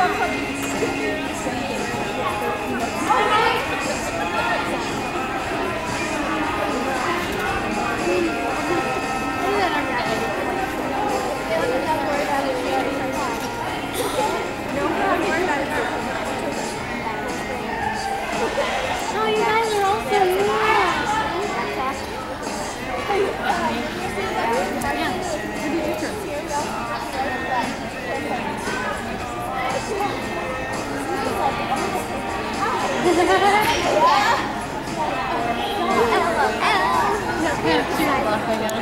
감 사. Ella. Ella. No,